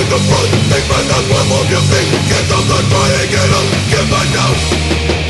The blood, take my death, what will you? Get up, not crying, get up, get back now